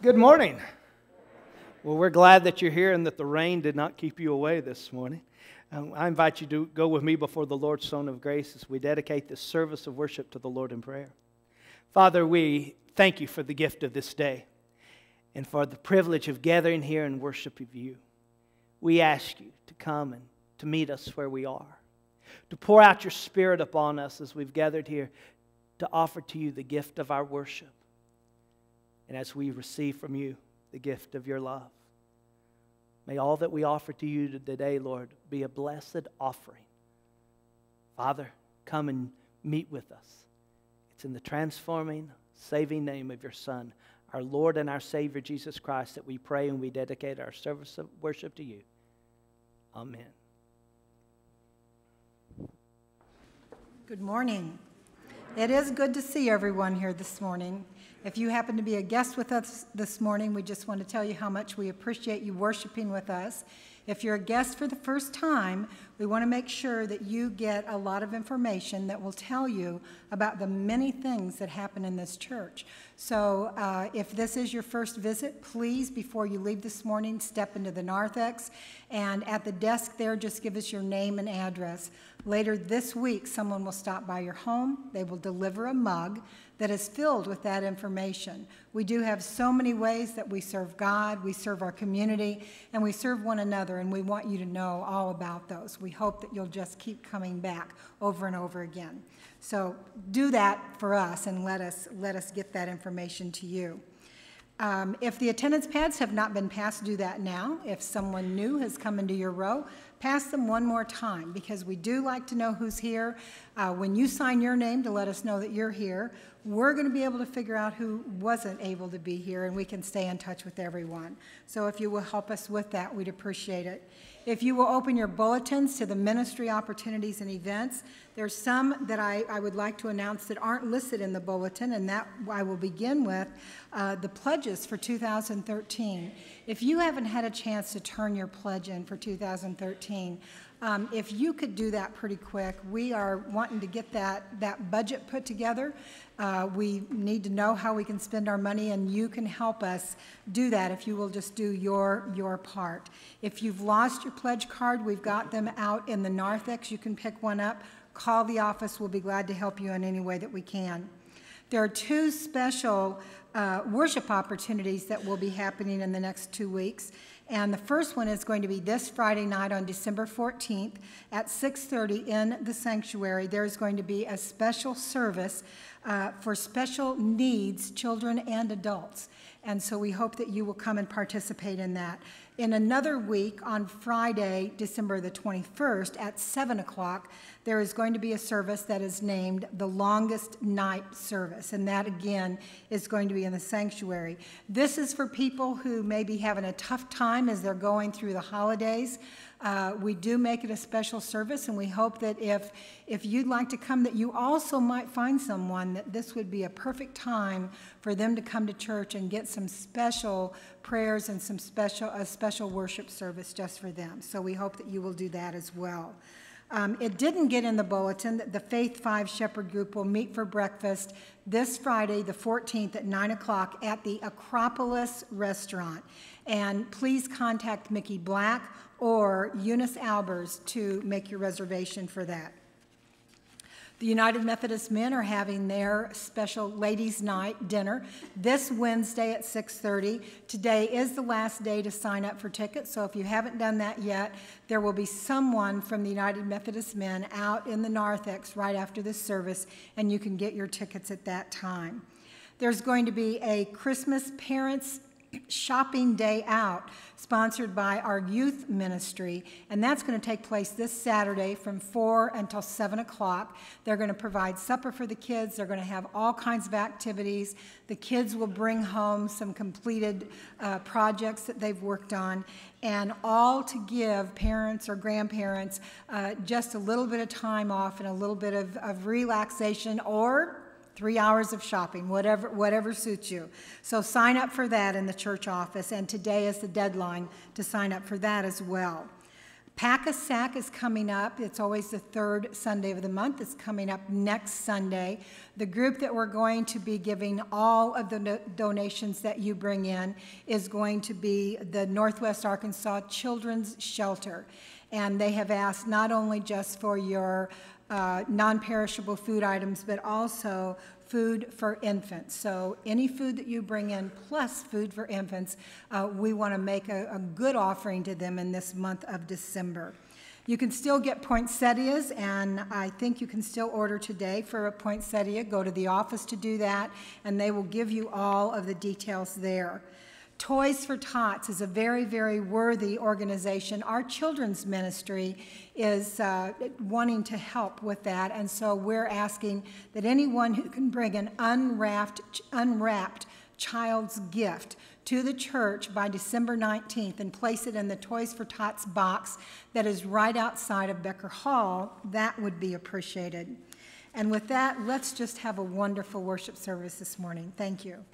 Good morning. Well, we're glad that you're here and that the rain did not keep you away this morning. Um, I invite you to go with me before the Lord's throne of grace as we dedicate this service of worship to the Lord in prayer. Father, we thank you for the gift of this day and for the privilege of gathering here in worship of you. We ask you to come and to meet us where we are, to pour out your Spirit upon us as we've gathered here to offer to you the gift of our worship and as we receive from you the gift of your love. May all that we offer to you today, Lord, be a blessed offering. Father, come and meet with us. It's in the transforming, saving name of your Son, our Lord and our Savior, Jesus Christ, that we pray and we dedicate our service of worship to you. Amen. Good morning. It is good to see everyone here this morning. If you happen to be a guest with us this morning, we just want to tell you how much we appreciate you worshiping with us. If you're a guest for the first time, we want to make sure that you get a lot of information that will tell you about the many things that happen in this church. So uh, if this is your first visit, please, before you leave this morning, step into the narthex. And at the desk there, just give us your name and address. Later this week, someone will stop by your home. They will deliver a mug that is filled with that information. We do have so many ways that we serve God, we serve our community, and we serve one another, and we want you to know all about those. We hope that you'll just keep coming back over and over again. So do that for us and let us, let us get that information to you. Um, if the attendance pads have not been passed, do that now. If someone new has come into your row, pass them one more time because we do like to know who's here. Uh, when you sign your name to let us know that you're here, we're going to be able to figure out who wasn't able to be here and we can stay in touch with everyone. So if you will help us with that, we'd appreciate it. If you will open your bulletins to the ministry opportunities and events, there's some that I, I would like to announce that aren't listed in the bulletin, and that I will begin with uh, the pledges for 2013. If you haven't had a chance to turn your pledge in for 2013, um, if you could do that pretty quick, we are wanting to get that, that budget put together. Uh, we need to know how we can spend our money, and you can help us do that if you will just do your, your part. If you've lost your pledge card, we've got them out in the narthex. You can pick one up. Call the office. We'll be glad to help you in any way that we can. There are two special uh, worship opportunities that will be happening in the next two weeks. And the first one is going to be this Friday night on December 14th at 6:30 in the sanctuary. There's going to be a special service uh, for special needs children and adults. And so we hope that you will come and participate in that. In another week, on Friday, December the 21st at 7 o'clock, there is going to be a service that is named the longest night service. And that, again, is going to be in the sanctuary. This is for people who may be having a tough time as they're going through the holidays. Uh, we do make it a special service, and we hope that if, if you'd like to come, that you also might find someone that this would be a perfect time for them to come to church and get some special prayers and some special, a special worship service just for them. So we hope that you will do that as well. Um, it didn't get in the bulletin that the Faith Five Shepherd Group will meet for breakfast this Friday, the 14th at 9 o'clock at the Acropolis Restaurant. And please contact Mickey Black or Eunice Albers to make your reservation for that. The United Methodist Men are having their special ladies' night dinner this Wednesday at 6:30. Today is the last day to sign up for tickets, so if you haven't done that yet, there will be someone from the United Methodist Men out in the narthex right after this service, and you can get your tickets at that time. There's going to be a Christmas Parents shopping day out sponsored by our youth ministry. And that's going to take place this saturday from 4 until 7 o'clock. They're going to provide supper for the kids. They're going to have all kinds of activities. The kids will bring home some completed uh, projects that they've worked on. And all to give parents or grandparents uh, just a little bit of time off and a little bit of, of relaxation or three hours of shopping, whatever, whatever suits you. So sign up for that in the church office, and today is the deadline to sign up for that as well. Pack a Sack is coming up. It's always the third Sunday of the month. It's coming up next Sunday. The group that we're going to be giving all of the no- donations that you bring in is going to be the Northwest Arkansas Children's Shelter. And they have asked not only just for your uh, non perishable food items, but also food for infants. So any food that you bring in plus food for infants, uh, we want to make a, a good offering to them in this month of December. You can still get poinsettias, and I think you can still order today for a poinsettia. Go to the office to do that, and they will give you all of the details there. Toys for Tots is a very, very worthy organization. Our children's ministry is uh, wanting to help with that, and so we're asking that anyone who can bring an unwrapped, unwrapped child's gift to the church by December 19th and place it in the Toys for Tots box that is right outside of Becker Hall, that would be appreciated. And with that, let's just have a wonderful worship service this morning. Thank you.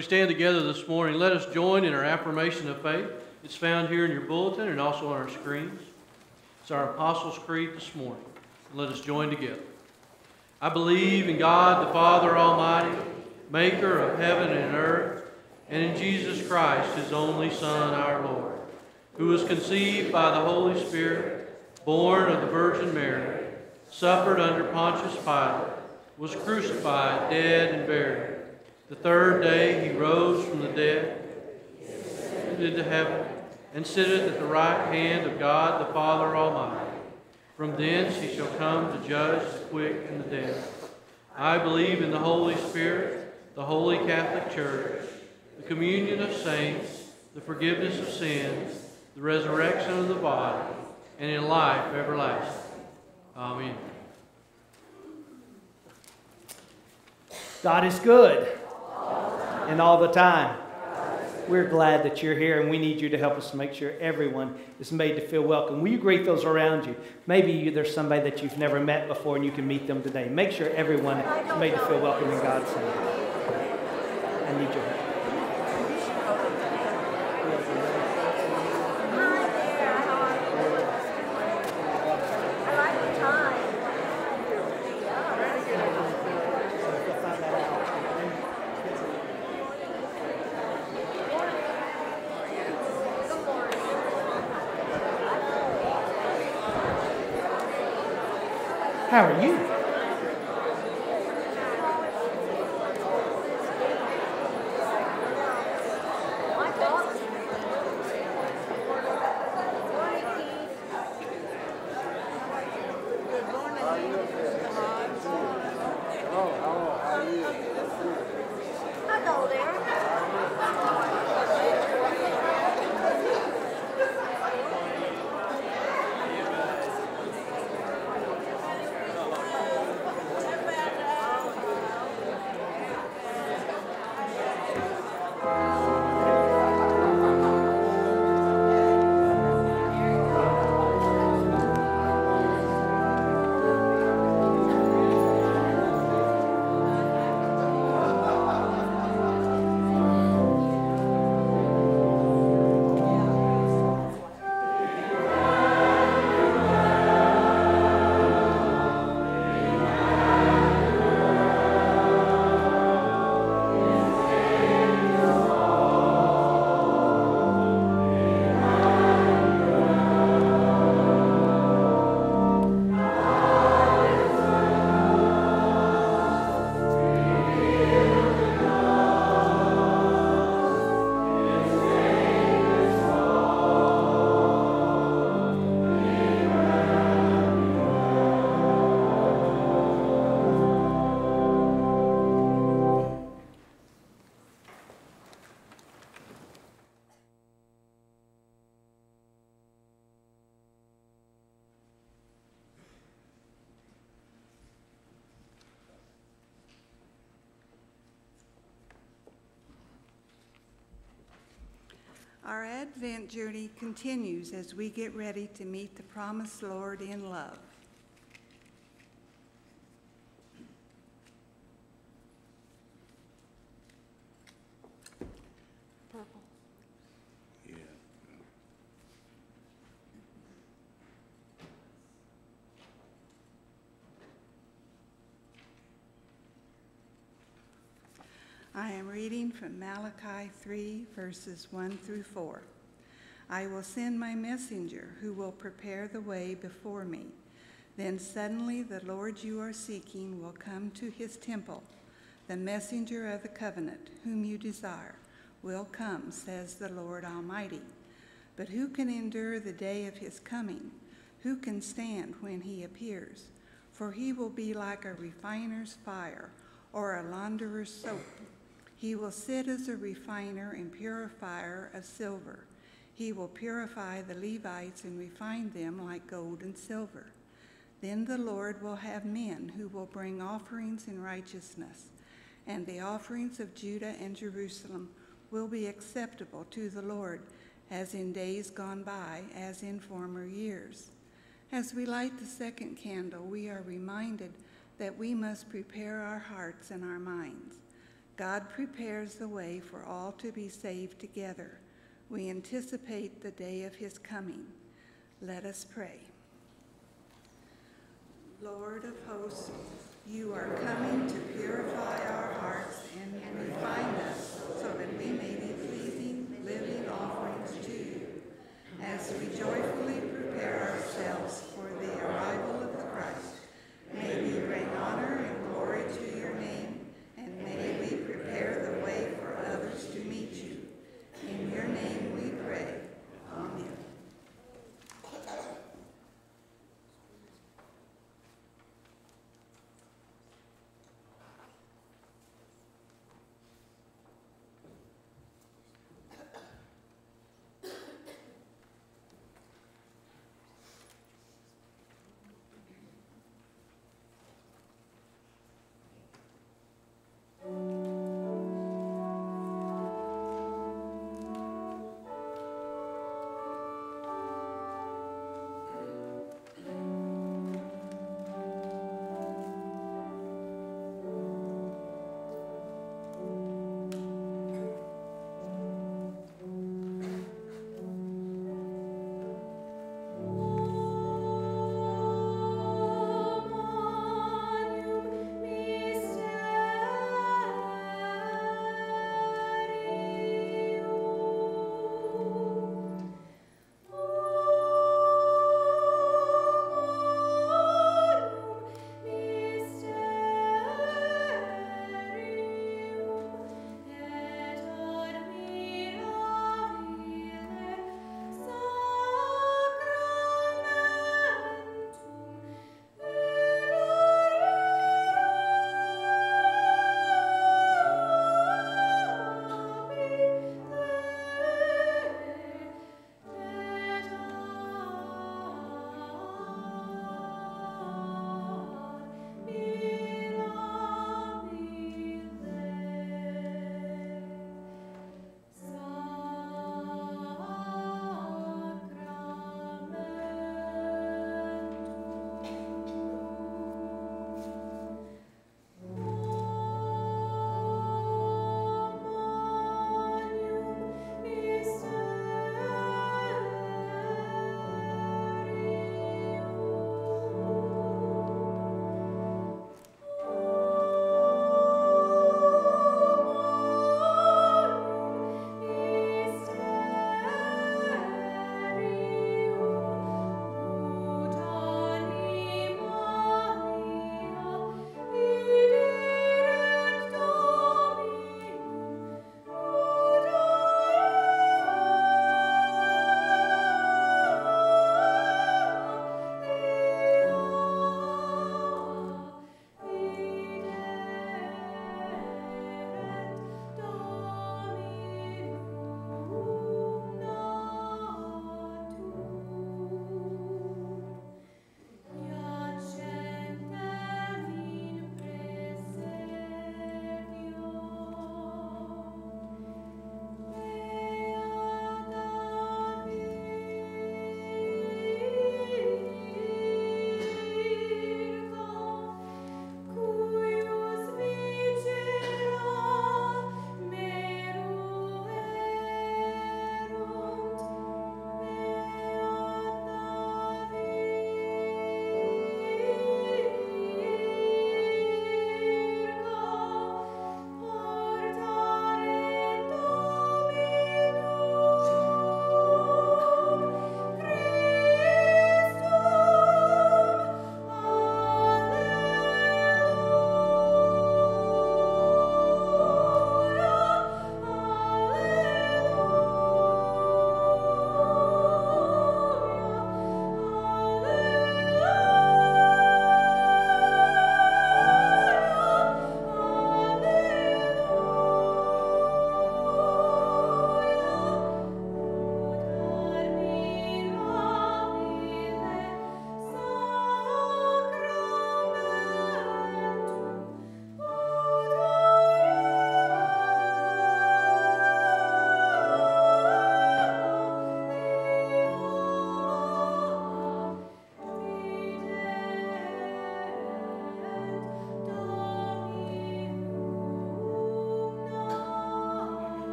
We stand together this morning, let us join in our affirmation of faith. It's found here in your bulletin and also on our screens. It's our Apostles' Creed this morning. Let us join together. I believe in God the Father Almighty, maker of heaven and earth, and in Jesus Christ, his only Son, our Lord, who was conceived by the Holy Spirit, born of the Virgin Mary, suffered under Pontius Pilate, was crucified, dead, and buried. The third day he rose from the dead, into heaven, and sitteth at the right hand of God the Father Almighty. From thence he shall come to judge the quick and the dead. I believe in the Holy Spirit, the holy Catholic Church, the communion of saints, the forgiveness of sins, the resurrection of the body, and in life everlasting. Amen. God is good. And all the time. We're glad that you're here, and we need you to help us make sure everyone is made to feel welcome. Will you greet those around you? Maybe you, there's somebody that you've never met before, and you can meet them today. Make sure everyone is made to feel welcome in God's name. I need your help. Advent journey continues as we get ready to meet the promised Lord in love. Purple. I am reading from Malachi 3, verses 1 through 4. I will send my messenger who will prepare the way before me. Then suddenly the Lord you are seeking will come to his temple. The messenger of the covenant, whom you desire, will come, says the Lord Almighty. But who can endure the day of his coming? Who can stand when he appears? For he will be like a refiner's fire or a launderer's soap. He will sit as a refiner and purifier of silver. He will purify the Levites and refine them like gold and silver. Then the Lord will have men who will bring offerings in righteousness, and the offerings of Judah and Jerusalem will be acceptable to the Lord, as in days gone by, as in former years. As we light the second candle, we are reminded that we must prepare our hearts and our minds. God prepares the way for all to be saved together. We anticipate the day of his coming. Let us pray. Lord of hosts, you are coming to purify our hearts and refine us so that we may be pleasing, living offerings to you. As we joyfully prepare ourselves for the arrival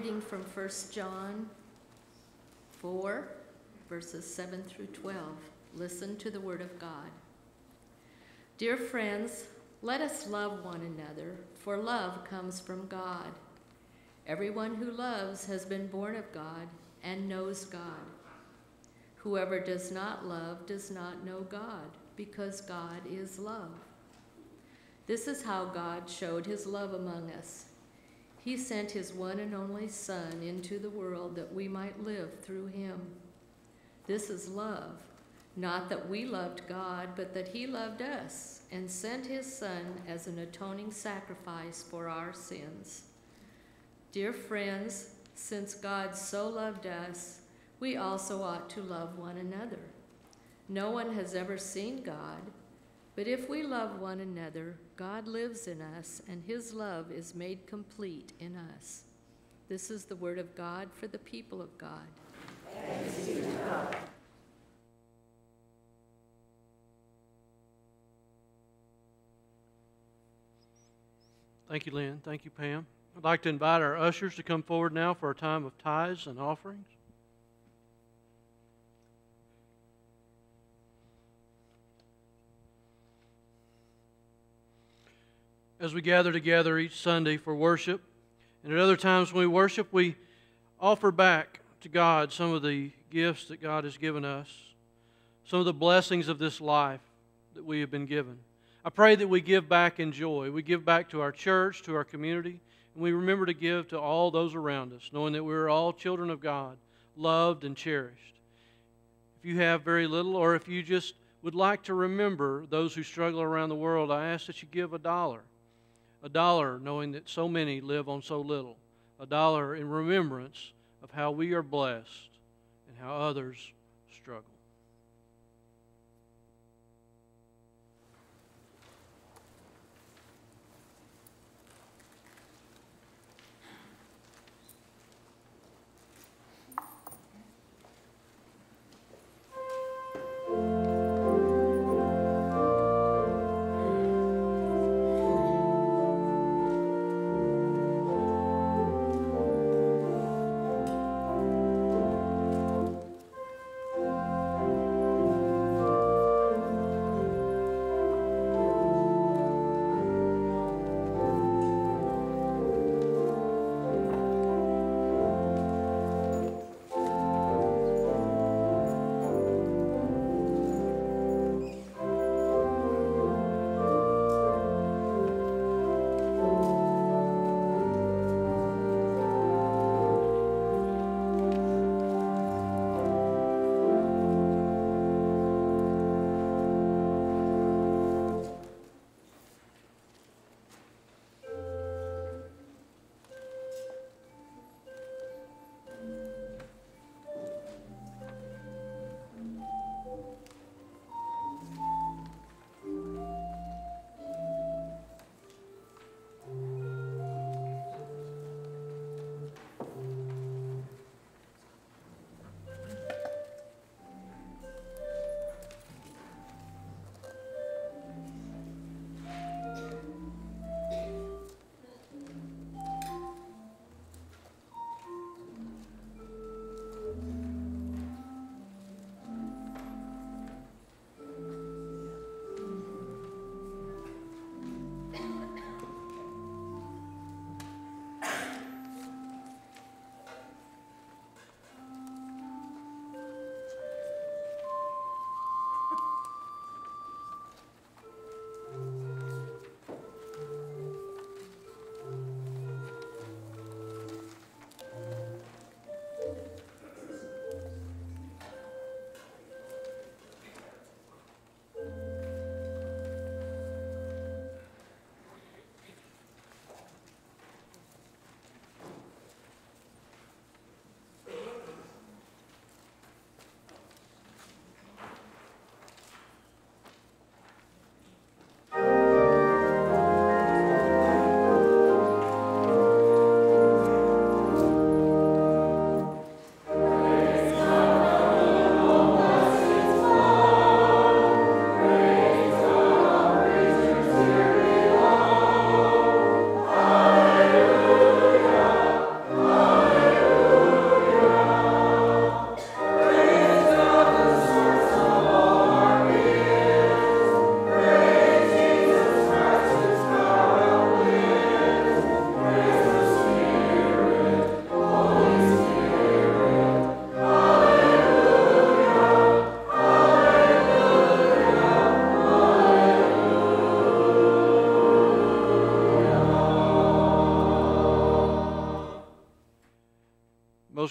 reading from 1 John 4, verses 7 through 12. Listen to the word of God. Dear friends, let us love one another, for love comes from God. Everyone who loves has been born of God and knows God. Whoever does not love does not know God, because God is love. This is how God showed his love among us. He sent his one and only Son into the world that we might live through him. This is love, not that we loved God, but that he loved us and sent his Son as an atoning sacrifice for our sins. Dear friends, since God so loved us, we also ought to love one another. No one has ever seen God, but if we love one another, God lives in us, and his love is made complete in us. This is the word of God for the people of God. Thank you, Lynn. Thank you, Pam. I'd like to invite our ushers to come forward now for a time of tithes and offerings. As we gather together each Sunday for worship, and at other times when we worship, we offer back to God some of the gifts that God has given us, some of the blessings of this life that we have been given. I pray that we give back in joy. We give back to our church, to our community, and we remember to give to all those around us, knowing that we're all children of God, loved and cherished. If you have very little, or if you just would like to remember those who struggle around the world, I ask that you give a dollar. A dollar, knowing that so many live on so little. A dollar in remembrance of how we are blessed and how others struggle.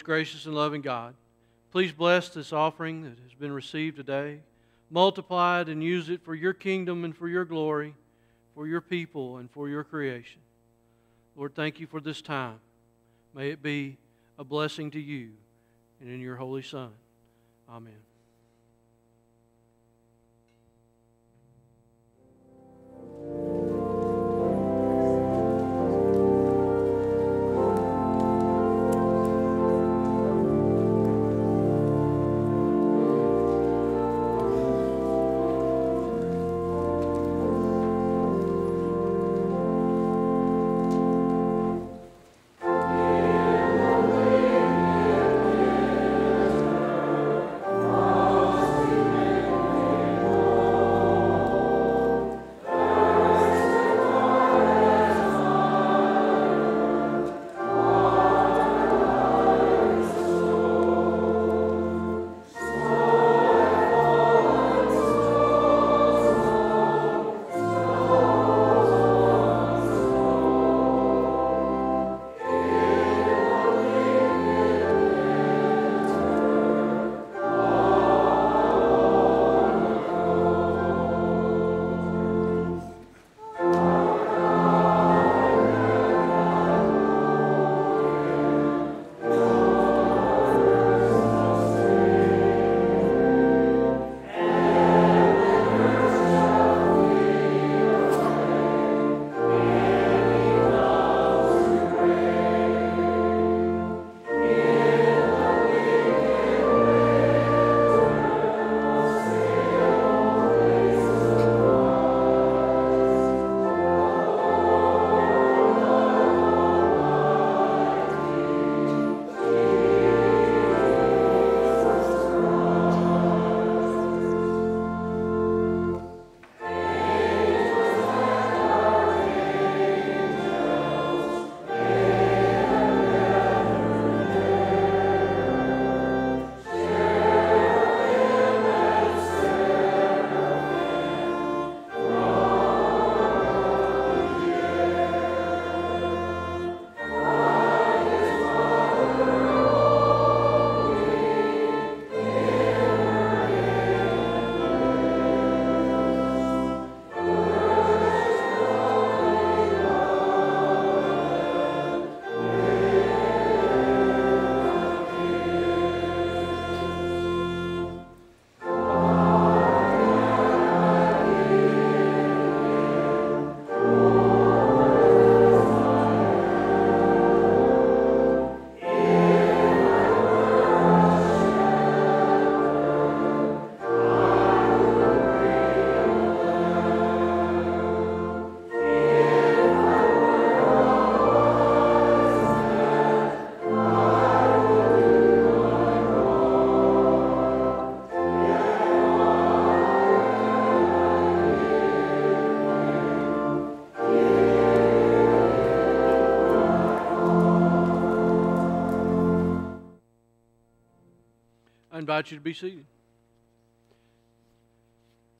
Gracious and loving God, please bless this offering that has been received today. Multiply it and use it for your kingdom and for your glory, for your people and for your creation. Lord, thank you for this time. May it be a blessing to you and in your Holy Son. Amen. Invite you to be seated.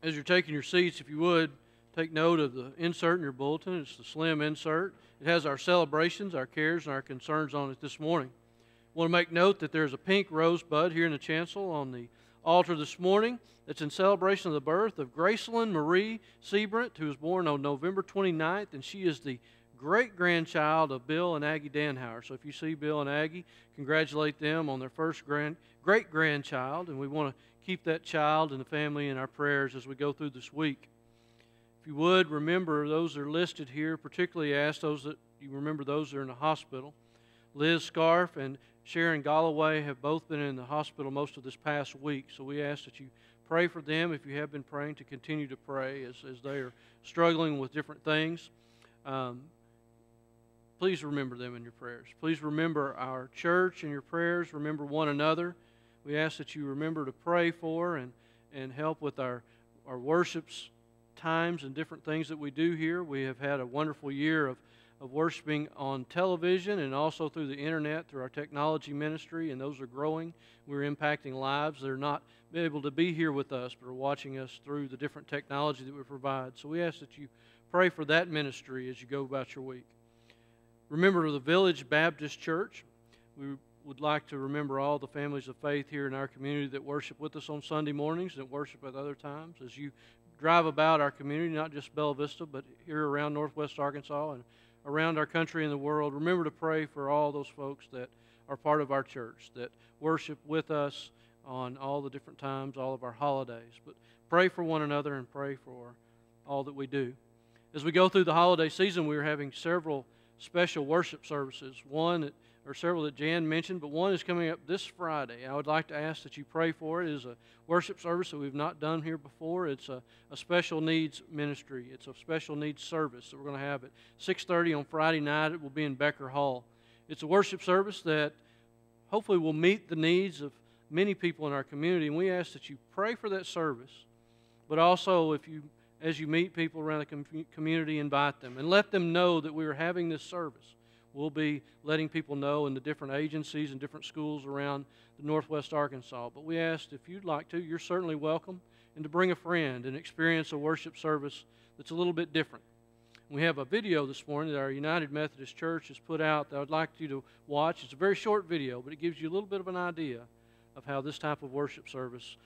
As you're taking your seats, if you would, take note of the insert in your bulletin. It's the slim insert. It has our celebrations, our cares, and our concerns on it this morning. I want to make note that there's a pink rosebud here in the chancel on the altar this morning that's in celebration of the birth of Gracelyn Marie Seabrant, who was born on November 29th, and she is the great grandchild of Bill and Aggie Danhauer. So if you see Bill and Aggie, congratulate them on their first grand great grandchild, and we want to keep that child and the family in our prayers as we go through this week. If you would remember those that are listed here, particularly ask those that you remember those that are in the hospital. Liz Scarf and Sharon Galloway have both been in the hospital most of this past week, so we ask that you pray for them if you have been praying to continue to pray as, as they are struggling with different things. Um, please remember them in your prayers. Please remember our church in your prayers. Remember one another. We ask that you remember to pray for and, and help with our, our worships times and different things that we do here. We have had a wonderful year of, of worshiping on television and also through the internet through our technology ministry, and those are growing. We're impacting lives. They're not able to be here with us, but are watching us through the different technology that we provide. So we ask that you pray for that ministry as you go about your week. Remember the Village Baptist Church. We would like to remember all the families of faith here in our community that worship with us on Sunday mornings and worship at other times. As you drive about our community, not just Bella Vista, but here around Northwest Arkansas and around our country and the world, remember to pray for all those folks that are part of our church, that worship with us on all the different times, all of our holidays. But pray for one another and pray for all that we do. As we go through the holiday season, we are having several special worship services. One that or several that Jan mentioned, but one is coming up this Friday. I would like to ask that you pray for it. It is a worship service that we've not done here before. It's a, a special needs ministry. It's a special needs service that we're going to have at 6:30 on Friday night. It will be in Becker Hall. It's a worship service that hopefully will meet the needs of many people in our community, and we ask that you pray for that service. But also, if you, as you meet people around the com- community, invite them and let them know that we are having this service we'll be letting people know in the different agencies and different schools around the Northwest Arkansas. But we asked if you'd like to, you're certainly welcome, and to bring a friend and experience a worship service that's a little bit different. We have a video this morning that our United Methodist Church has put out that I'd like you to watch. It's a very short video, but it gives you a little bit of an idea of how this type of worship service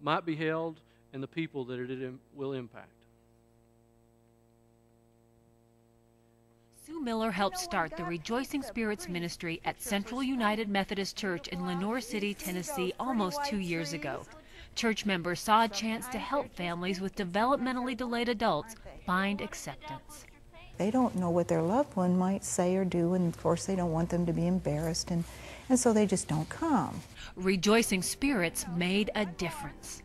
might be held and the people that it will impact. Miller helped start the Rejoicing Spirits Ministry at Central United Methodist Church in Lenoir City, Tennessee, almost two years ago. Church members saw a chance to help families with developmentally delayed adults find acceptance. They don't know what their loved one might say or do, and of course, they don't want them to be embarrassed, and, and so they just don't come. Rejoicing Spirits made a difference.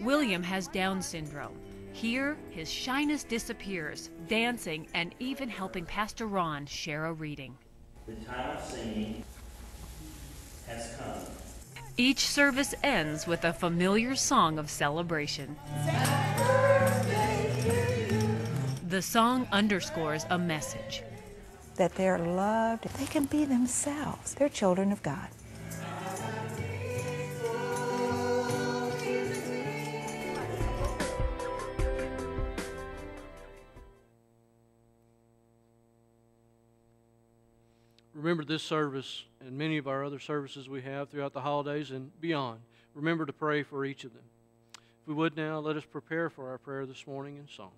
William has Down syndrome. Here, his shyness disappears, dancing and even helping Pastor Ron share a reading. The time of singing has come. Each service ends with a familiar song of celebration. The song underscores a message that they're loved, they can be themselves. They're children of God. Remember this service and many of our other services we have throughout the holidays and beyond. Remember to pray for each of them. If we would now, let us prepare for our prayer this morning in song.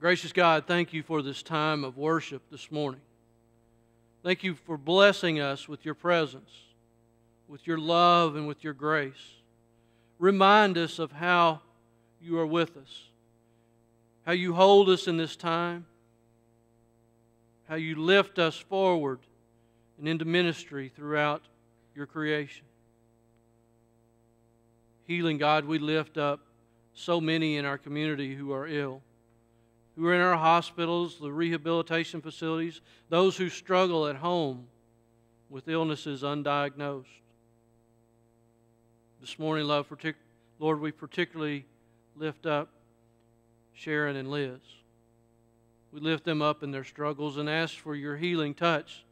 Gracious God, thank you for this time of worship this morning. Thank you for blessing us with your presence, with your love, and with your grace. Remind us of how you are with us, how you hold us in this time, how you lift us forward and into ministry throughout your creation. Healing, God, we lift up so many in our community who are ill who are in our hospitals, the rehabilitation facilities, those who struggle at home with illnesses undiagnosed. This morning, love, Lord, we particularly lift up Sharon and Liz. We lift them up in their struggles and ask for your healing touch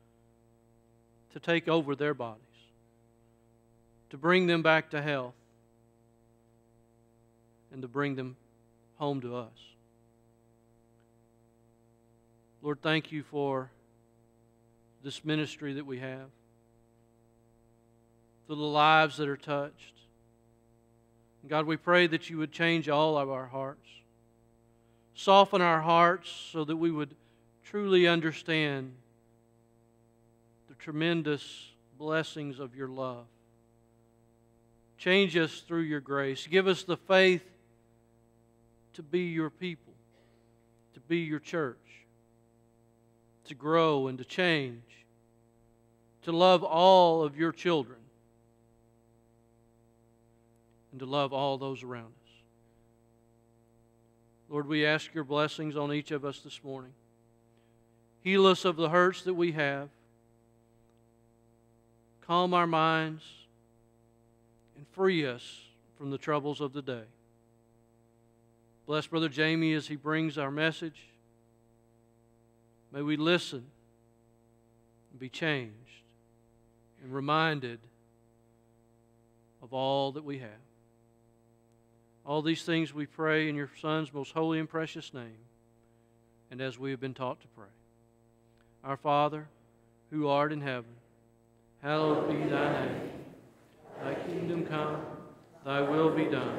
to take over their bodies, to bring them back to health, and to bring them home to us. Lord, thank you for this ministry that we have, for the lives that are touched. God, we pray that you would change all of our hearts, soften our hearts so that we would truly understand the tremendous blessings of your love. Change us through your grace. Give us the faith to be your people, to be your church, to grow and to change, to love all of your children, and to love all those around us. Lord, we ask your blessings on each of us this morning. Heal us of the hurts that we have. Calm our minds and free us from the troubles of the day. Bless Brother Jaimie as he brings our message. May we listen and be changed and reminded of all that we have. All these things we pray in your Son's most holy and precious name, and as we have been taught to pray. Our Father, who art in heaven, hallowed be thy name. Thy kingdom come, thy will be done,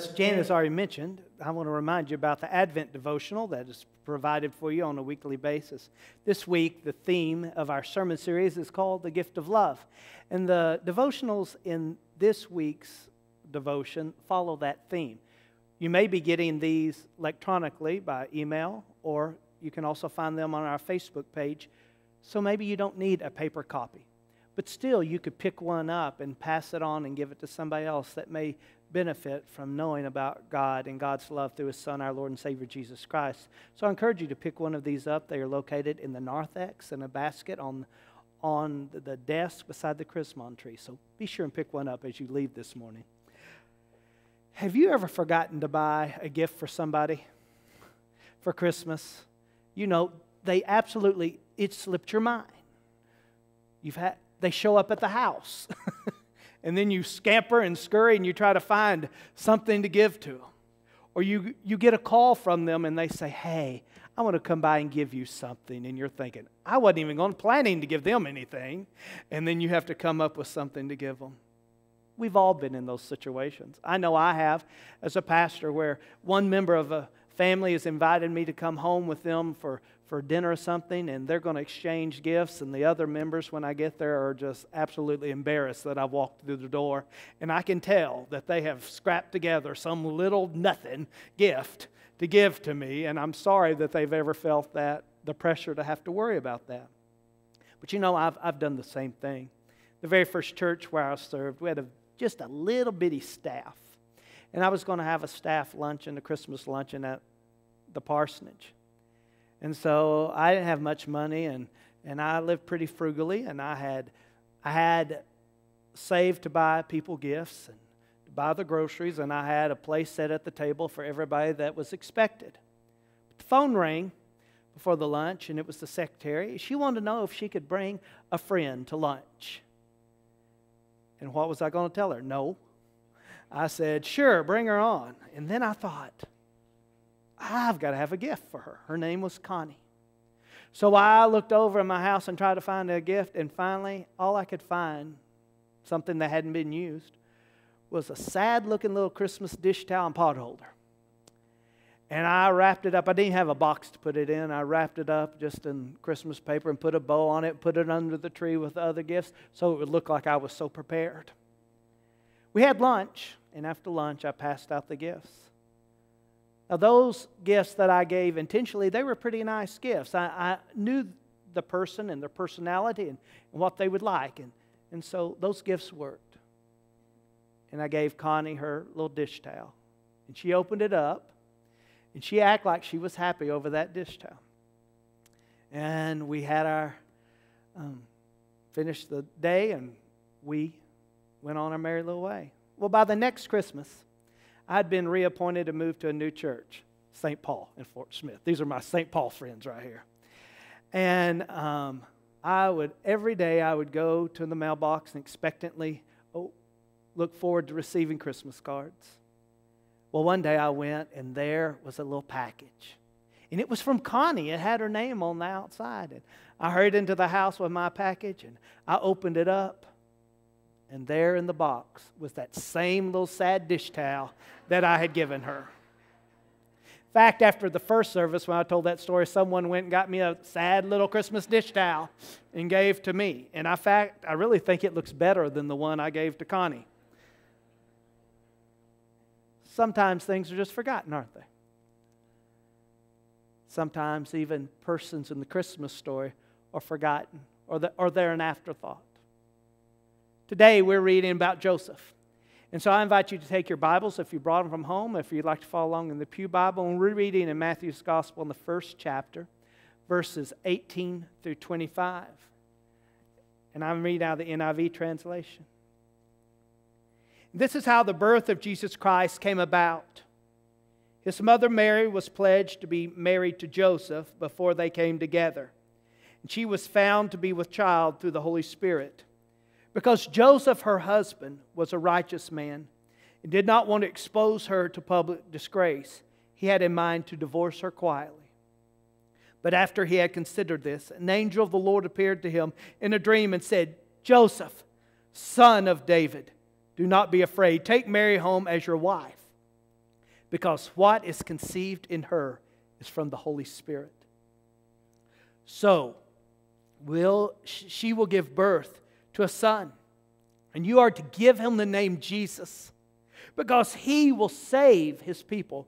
As Jan has already mentioned, I want to remind you about the Advent devotional that is provided for you on a weekly basis. This week, the theme of our sermon series is called The Gift of Love. And the devotionals in this week's devotion follow that theme. You may be getting these electronically by email, or you can also find them on our Facebook page. So maybe you don't need a paper copy. But still, you could pick one up and pass it on and give it to somebody else that may benefit from knowing about God and God's love through His Son, our Lord and Savior Jesus Christ. So I encourage you to pick one of these up. They are located in the narthex in a basket on, on the desk beside the chrismon tree. So be sure and pick one up as you leave this morning. Have you ever forgotten to buy a gift for somebody for Christmas? You know, they absolutely, it slipped your mind. You've had, they show up at the house. and then you scamper and scurry and you try to find something to give to them. Or you, you get a call from them and they say, Hey, I want to come by and give you something. And you're thinking, I wasn't even going planning to give them anything. And then you have to come up with something to give them. We've all been in those situations. I know I have as a pastor where one member of a family has invited me to come home with them for for dinner or something and they're going to exchange gifts and the other members when i get there are just absolutely embarrassed that i've walked through the door. And i can tell that they have scrapped together some little nothing gift to give to me and i'm sorry that they've ever felt that the pressure to have to worry about that. But you know i've, I've done the same thing. The very first church where i served we had a, just a little bitty staff. And i was going to have a staff luncheon a christmas luncheon at the parsonage and so I didn't have much money, and, and I lived pretty frugally, and I had, I had saved to buy people gifts and to buy the groceries, and I had a place set at the table for everybody that was expected. But the phone rang before the lunch, and it was the secretary. She wanted to know if she could bring a friend to lunch. And what was I going to tell her? No. I said, sure, bring her on. And then I thought, I've got to have a gift for her. Her name was Connie. So I looked over in my house and tried to find a gift, and finally, all I could find, something that hadn't been used, was a sad looking little Christmas dish towel and pot holder. And I wrapped it up. I didn't have a box to put it in. I wrapped it up just in Christmas paper and put a bow on it, put it under the tree with the other gifts so it would look like I was so prepared. We had lunch, and after lunch, I passed out the gifts. Now, those gifts that I gave intentionally, they were pretty nice gifts. I, I knew the person and their personality and, and what they would like. And, and so those gifts worked. And I gave Connie her little dish towel. And she opened it up. And she acted like she was happy over that dish towel. And we had our, um, finished the day and we went on our merry little way. Well, by the next Christmas, I'd been reappointed to move to a new church. St. Paul in Fort Smith. These are my St. Paul friends right here. And um, I would, every day, I would go to the mailbox and expectantly oh, look forward to receiving Christmas cards. Well, one day I went, and there was a little package. And it was from Connie. It had her name on the outside. And I hurried into the house with my package, and I opened it up. And there in the box was that same little sad dish towel that I had given her. In fact, after the first service, when I told that story, someone went and got me a sad little Christmas dish towel and gave to me. And in fact, I really think it looks better than the one I gave to Connie. Sometimes things are just forgotten, aren't they? Sometimes even persons in the Christmas story are forgotten or, the, or they're an afterthought. Today we're reading about Joseph. And so I invite you to take your Bibles if you brought them from home, if you'd like to follow along in the Pew Bible. And we're reading in Matthew's Gospel in the first chapter, verses 18 through 25. And I'm reading out of the NIV translation. This is how the birth of Jesus Christ came about. His mother Mary was pledged to be married to Joseph before they came together. And she was found to be with child through the Holy Spirit. Because Joseph, her husband, was a righteous man and did not want to expose her to public disgrace, he had in mind to divorce her quietly. But after he had considered this, an angel of the Lord appeared to him in a dream and said, Joseph, son of David, do not be afraid. Take Mary home as your wife, because what is conceived in her is from the Holy Spirit. So, will, she will give birth to a son, and you are to give him the name Jesus, because he will save his people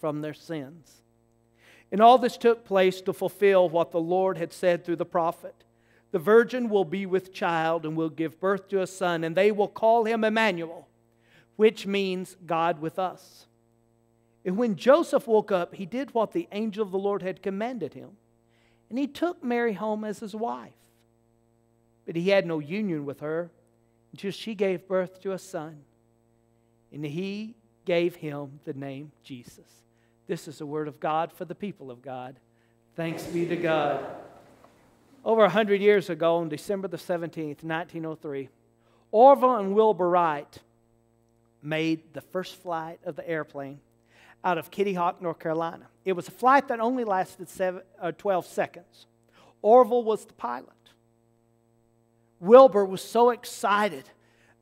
from their sins. And all this took place to fulfill what the Lord had said through the prophet. The virgin will be with child and will give birth to a son, and they will call him Emmanuel, which means God with us. And when Joseph woke up, he did what the angel of the Lord had commanded him, and he took Mary home as his wife. But he had no union with her until she gave birth to a son. And he gave him the name Jesus. This is the word of God for the people of God. Thanks be to God. Over a hundred years ago, on December the 17th, 1903, Orville and Wilbur Wright made the first flight of the airplane out of Kitty Hawk, North Carolina. It was a flight that only lasted seven, uh, 12 seconds. Orville was the pilot. Wilbur was so excited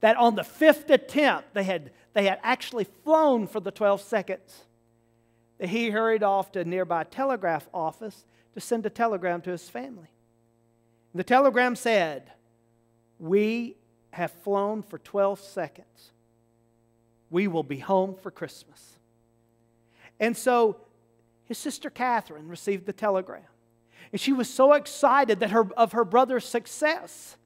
that on the fifth attempt, they had, they had actually flown for the 12 seconds. That he hurried off to a nearby telegraph office to send a telegram to his family. The telegram said, We have flown for 12 seconds. We will be home for Christmas. And so his sister Katharine received the telegram. And she was so excited that her, of her brother's success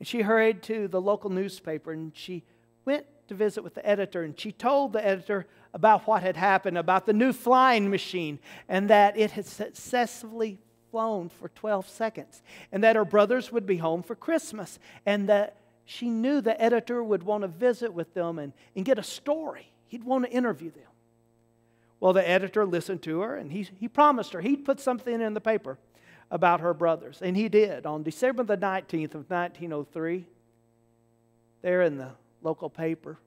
and she hurried to the local newspaper and she went to visit with the editor and she told the editor about what had happened, about the new flying machine, and that it had successfully flown for 12 seconds, and that her brothers would be home for Christmas, and that she knew the editor would want to visit with them and, and get a story. He'd want to interview them. Well, the editor listened to her and he, he promised her he'd put something in the paper about her brothers. And he did. On December the 19th of 1903, there in the local paper,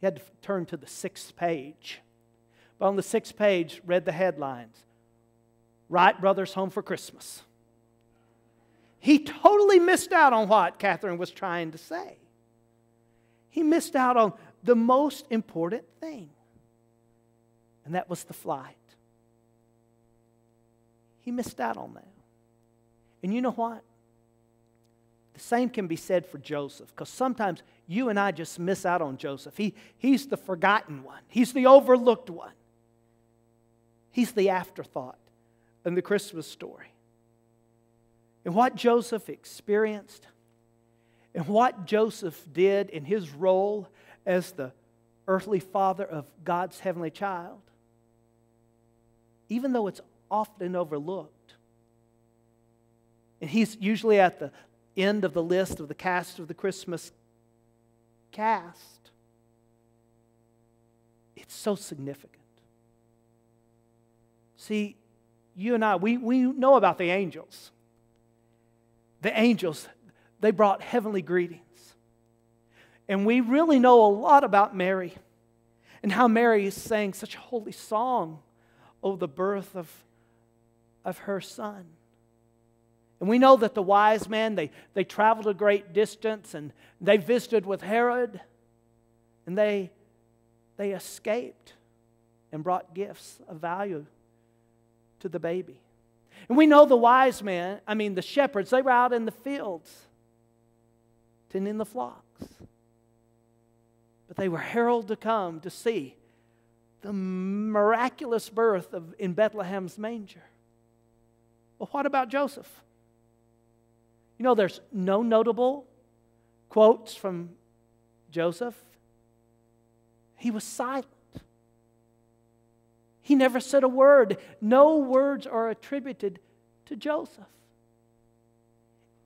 he had to turn to the sixth page. But on the sixth page, read the headlines Wright Brothers Home for Christmas. He totally missed out on what Katharine was trying to say. He missed out on the most important thing, and that was the flight. He missed out on that. And you know what? The same can be said for Joseph, because sometimes you and I just miss out on Joseph. He, he's the forgotten one, he's the overlooked one, he's the afterthought in the Christmas story. And what Joseph experienced, and what Joseph did in his role as the earthly father of God's heavenly child, even though it's often overlooked. And he's usually at the end of the list of the cast of the Christmas cast. It's so significant. See, you and I, we, we know about the angels. The angels, they brought heavenly greetings. And we really know a lot about Mary and how Mary sang such a holy song over the birth of, of her son. And we know that the wise men, they, they traveled a great distance and they visited with Herod and they, they escaped and brought gifts of value to the baby. And we know the wise men, I mean, the shepherds, they were out in the fields tending the flocks. But they were heralded to come to see the miraculous birth of, in Bethlehem's manger. Well, what about Joseph? You know, there's no notable quotes from Joseph. He was silent. He never said a word. No words are attributed to Joseph.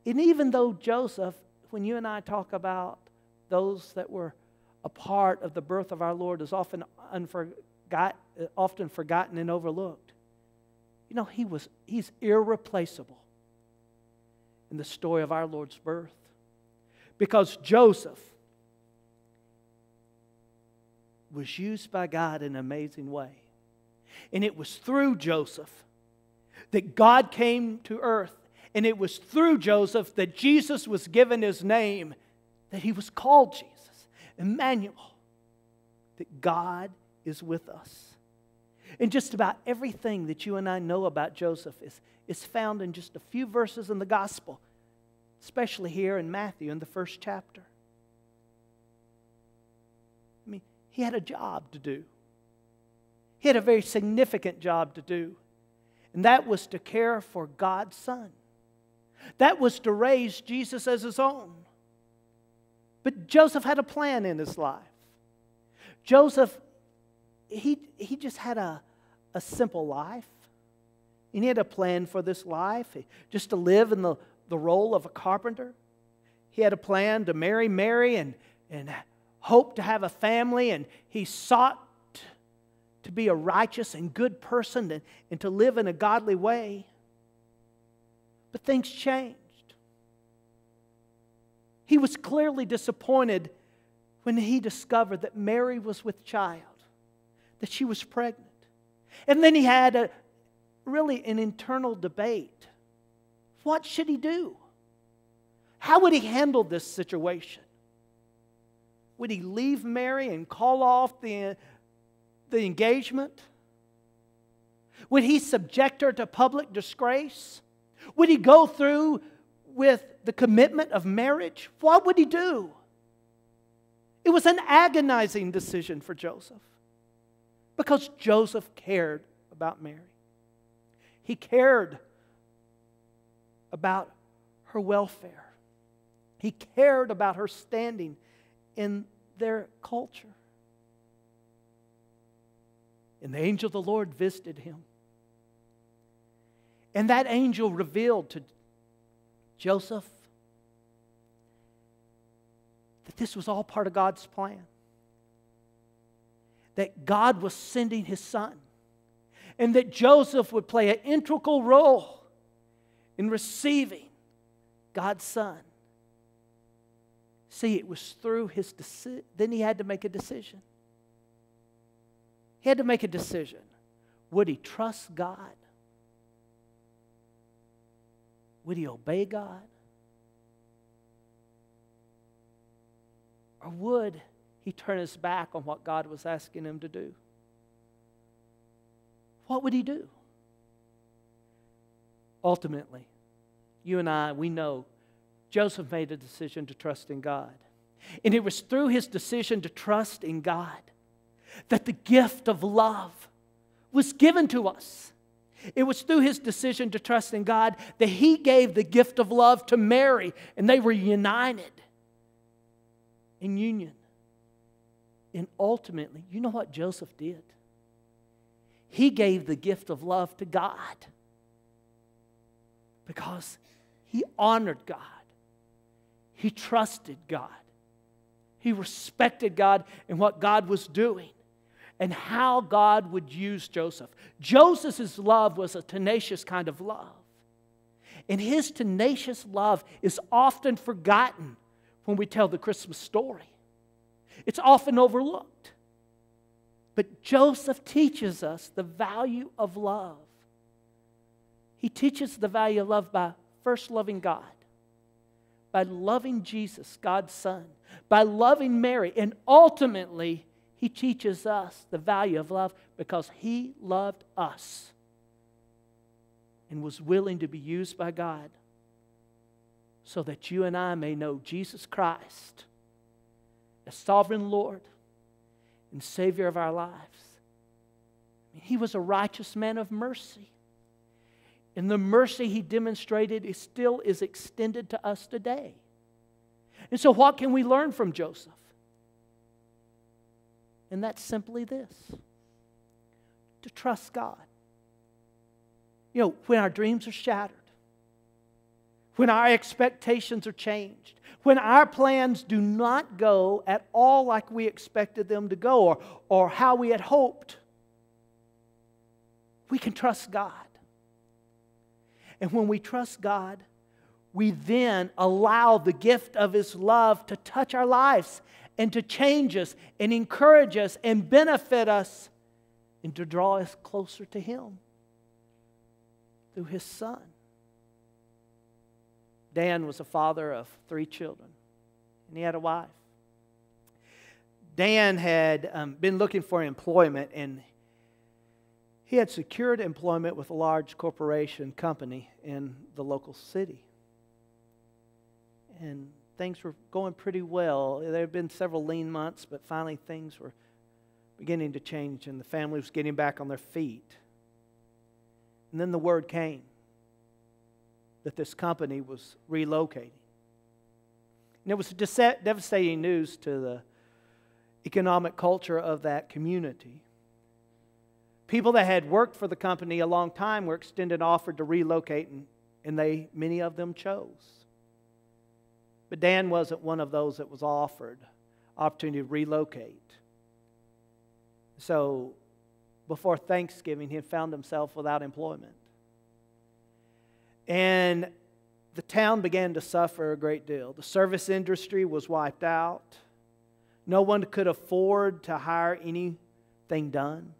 And even though Joseph, when you and I talk about those that were a part of the birth of our Lord, is often, unforgot, often forgotten and overlooked, you know, he was, he's irreplaceable in the story of our Lord's birth. Because Joseph was used by God in an amazing way. And it was through Joseph that God came to earth. And it was through Joseph that Jesus was given his name, that he was called Jesus, Emmanuel, that God is with us. And just about everything that you and I know about Joseph is, is found in just a few verses in the gospel, especially here in Matthew in the first chapter. I mean, he had a job to do. He had a very significant job to do, and that was to care for God's Son. That was to raise Jesus as his own. But Joseph had a plan in his life. Joseph, he, he just had a, a simple life. And he had a plan for this life, eh, just to live in the, the role of a carpenter. He had a plan to marry Mary and, and hope to have a family, and he sought to be a righteous and good person and, and to live in a godly way. But things changed. He was clearly disappointed when he discovered that Mary was with child, that she was pregnant. And then he had a, really an internal debate. What should he do? How would he handle this situation? Would he leave Mary and call off the, the engagement? Would he subject her to public disgrace? Would he go through with the commitment of marriage? What would he do? It was an agonizing decision for Joseph because Joseph cared about Mary. He cared about her welfare, he cared about her standing in their culture. And the angel of the Lord visited him. And that angel revealed to Joseph that this was all part of God's plan. That God was sending his son. And that Joseph would play an integral role in receiving God's son. See, it was through his decision. Then he had to make a decision. He had to make a decision. Would he trust God? Would he obey God? Or would he turn his back on what God was asking him to do? What would he do? Ultimately, you and I, we know Joseph made a decision to trust in God. And it was through his decision to trust in God that the gift of love was given to us. It was through his decision to trust in God that he gave the gift of love to Mary, and they were united in union. And ultimately, you know what Joseph did? He gave the gift of love to God because he honored God, he trusted God, he respected God and what God was doing. and how God would use Joseph. Joseph's love was a tenacious kind of love. And his tenacious love is often forgotten when we tell the Christmas story, it's often overlooked. But Joseph teaches us the value of love. He teaches the value of love by first loving God, by loving Jesus, God's Son, by loving Mary, and ultimately, he teaches us the value of love because he loved us and was willing to be used by God so that you and I may know Jesus Christ as sovereign Lord and Savior of our lives. He was a righteous man of mercy. And the mercy he demonstrated is still is extended to us today. And so, what can we learn from Joseph? And that's simply this to trust God. You know, when our dreams are shattered, when our expectations are changed, when our plans do not go at all like we expected them to go or, or how we had hoped, we can trust God. And when we trust God, we then allow the gift of His love to touch our lives and to change us and encourage us and benefit us and to draw us closer to Him through His Son. Dan was a father of three children, and he had a wife. Dan had um, been looking for employment, and he had secured employment with a large corporation company in the local city. And things were going pretty well. There had been several lean months, but finally things were beginning to change, and the family was getting back on their feet. And then the word came that this company was relocating. And it was devastating news to the economic culture of that community. People that had worked for the company a long time were extended offered to relocate, and, and they, many of them chose. But Dan wasn't one of those that was offered opportunity to relocate. So before Thanksgiving, he found himself without employment. And the town began to suffer a great deal. The service industry was wiped out. No one could afford to hire anything done.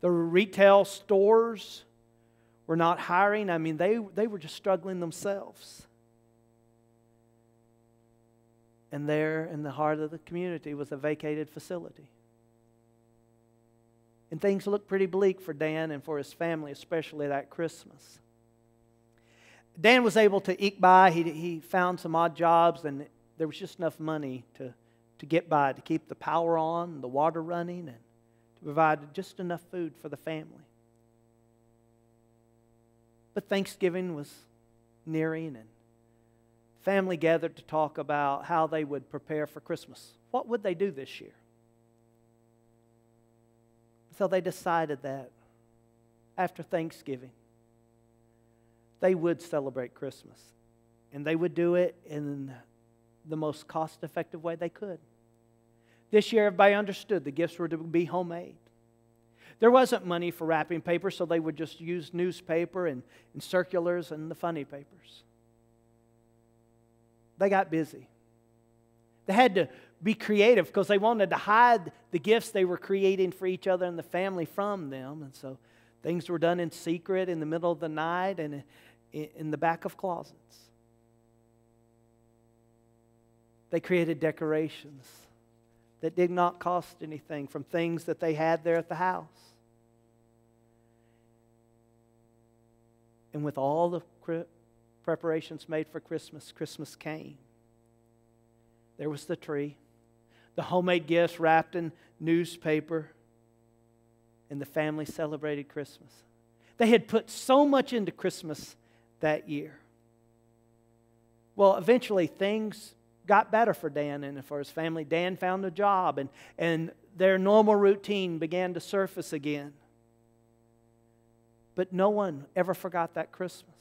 The retail stores were not hiring. I mean, they, they were just struggling themselves. And there in the heart of the community was a vacated facility. And things looked pretty bleak for Dan and for his family, especially that Christmas. Dan was able to eke by. He, he found some odd jobs, and there was just enough money to, to get by, to keep the power on, the water running, and to provide just enough food for the family. But Thanksgiving was nearing, and family gathered to talk about how they would prepare for Christmas. What would they do this year? So they decided that after Thanksgiving, they would celebrate Christmas. And they would do it in the most cost effective way they could. This year, everybody understood the gifts were to be homemade. There wasn't money for wrapping paper, so they would just use newspaper and, and circulars and the funny papers. They got busy. They had to be creative because they wanted to hide the gifts they were creating for each other and the family from them. And so things were done in secret in the middle of the night and in the back of closets. They created decorations that did not cost anything from things that they had there at the house. And with all the preparations made for Christmas, Christmas came. There was the tree, the homemade gifts wrapped in newspaper, and the family celebrated Christmas. They had put so much into Christmas that year. Well, eventually things got better for Dan and for his family. Dan found a job, and, and their normal routine began to surface again. But no one ever forgot that Christmas.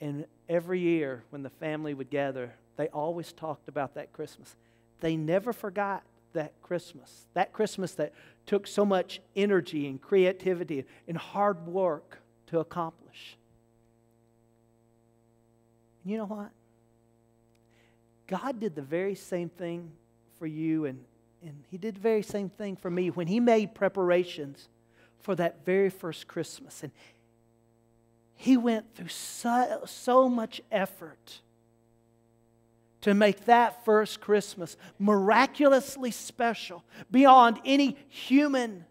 And every year when the family would gather, they always talked about that Christmas. They never forgot that Christmas, that Christmas that took so much energy and creativity and hard work to accomplish. You know what? God did the very same thing for you, and, and He did the very same thing for me when He made preparations for that very first Christmas. And He went through so, so much effort to make that first Christmas miraculously special beyond any human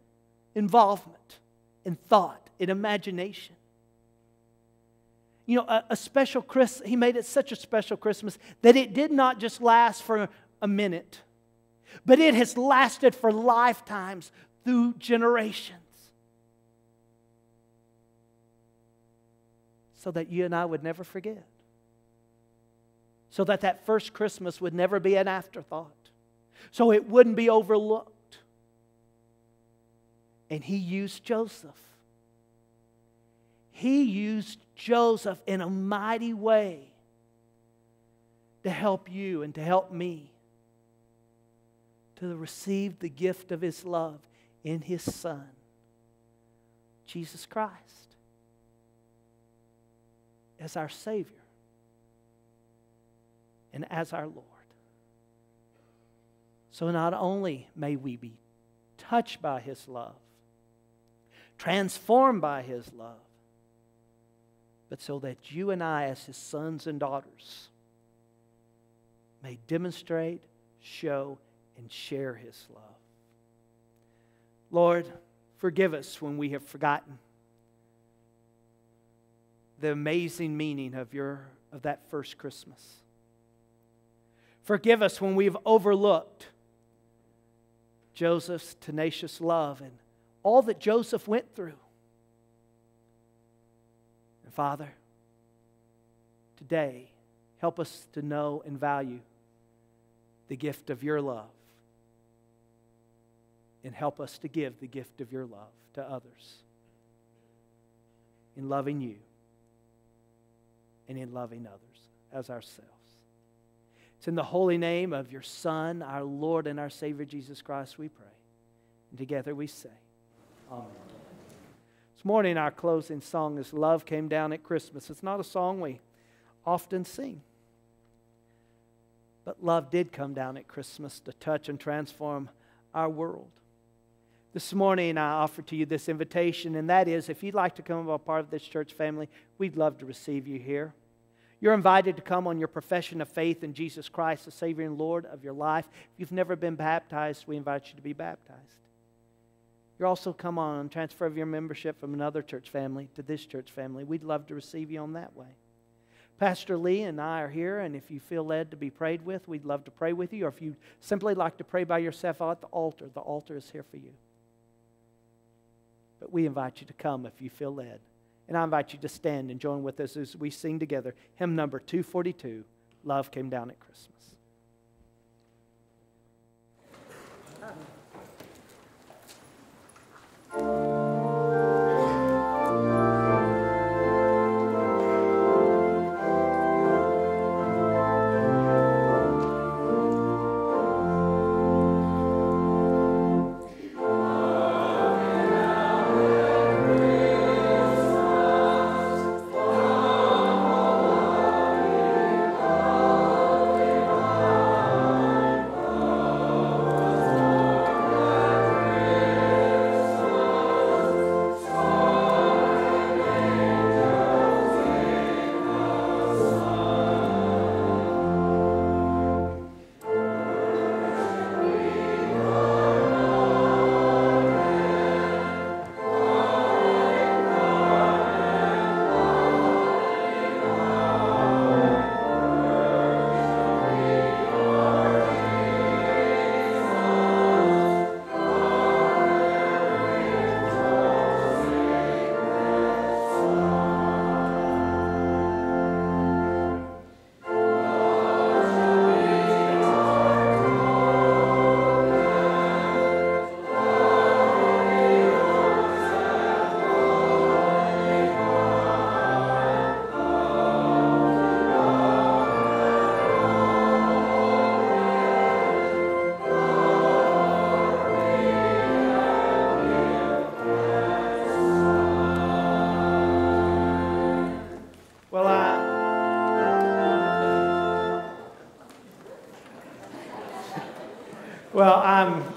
involvement in thought, in imagination. You know, a, a special Christmas, he made it such a special Christmas that it did not just last for a minute, but it has lasted for lifetimes through generations. So that you and I would never forget so that that first Christmas would never be an afterthought, so it wouldn't be overlooked. And he used Joseph. He used Joseph in a mighty way to help you and to help me to receive the gift of his love in his Son, Jesus Christ, as our Savior and as our Lord. So not only may we be touched by His love, transformed by His love, but so that you and I, as His sons and daughters, may demonstrate, show, and share His love. Lord, forgive us when we have forgotten the amazing meaning of, your, of that first Christmas. Forgive us when we've overlooked Joseph's tenacious love and all that Joseph went through. And Father, today, help us to know and value the gift of your love. And help us to give the gift of your love to others in loving you and in loving others as ourselves. It's in the holy name of your Son, our Lord and our Savior Jesus Christ, we pray. And together we say, Amen. This morning, our closing song is Love Came Down at Christmas. It's not a song we often sing, but love did come down at Christmas to touch and transform our world. This morning, I offer to you this invitation, and that is if you'd like to come a part of this church family, we'd love to receive you here. You're invited to come on your profession of faith in Jesus Christ, the Savior and Lord of your life. If you've never been baptized, we invite you to be baptized. You're also come on transfer of your membership from another church family to this church family. We'd love to receive you on that way. Pastor Lee and I are here, and if you feel led to be prayed with, we'd love to pray with you. Or if you simply like to pray by yourself at the altar, the altar is here for you. But we invite you to come if you feel led. And I invite you to stand and join with us as we sing together hymn number 242 Love Came Down at Christmas.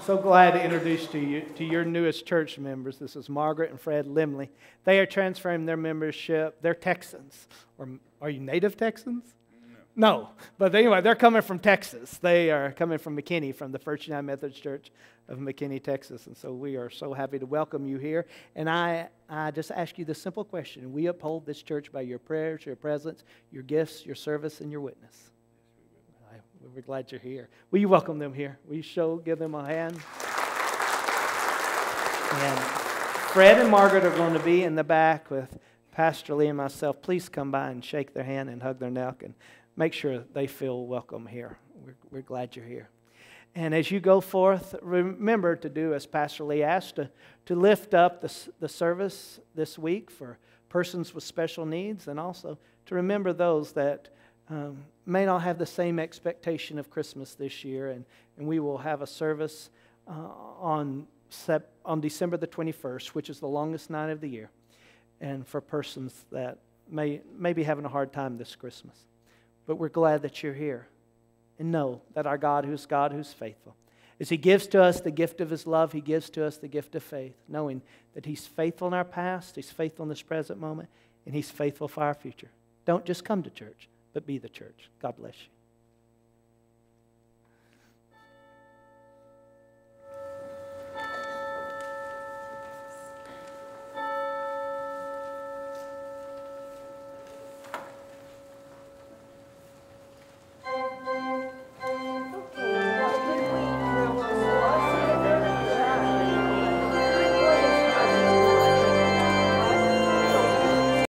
So glad to introduce to you to your newest church members. This is Margaret and Fred Limley. They are transferring their membership. They're Texans. Or are you native Texans? No. But anyway, they're coming from Texas. They are coming from McKinney, from the First United Methodist Church of McKinney, Texas. And so we are so happy to welcome you here. And I, I just ask you the simple question We uphold this church by your prayers, your presence, your gifts, your service, and your witness. We're glad you're here. Will you welcome them here? Will you show, give them a hand? And Fred and Margaret are going to be in the back with Pastor Lee and myself. Please come by and shake their hand and hug their neck and make sure they feel welcome here. We're, we're glad you're here. And as you go forth, remember to do as Pastor Lee asked to, to lift up the, the service this week for persons with special needs and also to remember those that um, may not have the same expectation of Christmas this year, and, and we will have a service uh, on, sep- on December the 21st, which is the longest night of the year, and for persons that may, may be having a hard time this Christmas. But we're glad that you're here. And know that our God, who's God, who's faithful, as He gives to us the gift of His love, He gives to us the gift of faith, knowing that He's faithful in our past, He's faithful in this present moment, and He's faithful for our future. Don't just come to church but be the church. God bless you.